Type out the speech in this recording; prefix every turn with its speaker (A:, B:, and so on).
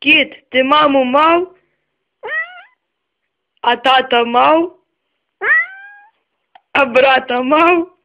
A: Кіт, ти маму мав? А тата мав? А брата мав?